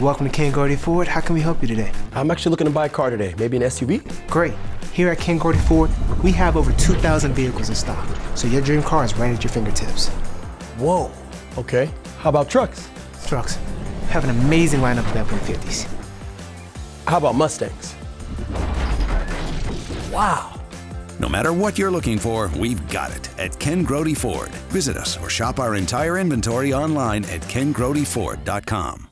Welcome to Ken Grody Ford. How can we help you today? I'm actually looking to buy a car today, maybe an SUV. Great. Here at Ken Grody Ford, we have over 2,000 vehicles in stock, so your dream car is right at your fingertips. Whoa. Okay. How about trucks? Trucks. Have an amazing lineup of F-150s. How about Mustangs? Wow. No matter what you're looking for, we've got it at Ken Grody Ford. Visit us or shop our entire inventory online at kengrodyford.com.